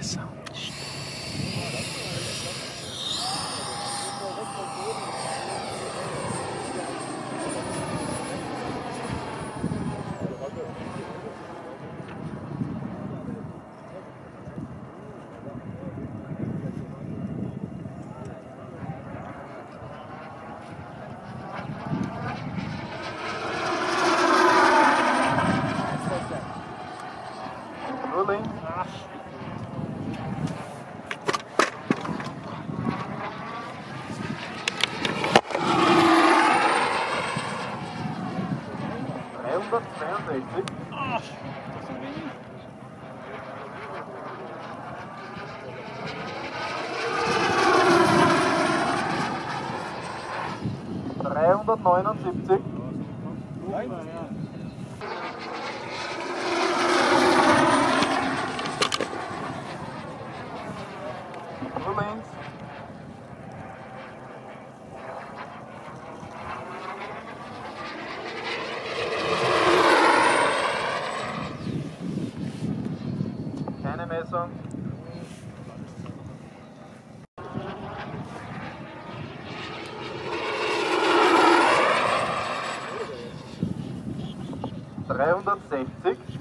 direção. Dreihundertzweiundsechzig. Dreihundertneunundsiebzig. eine Messung. Dreihundertsechzig.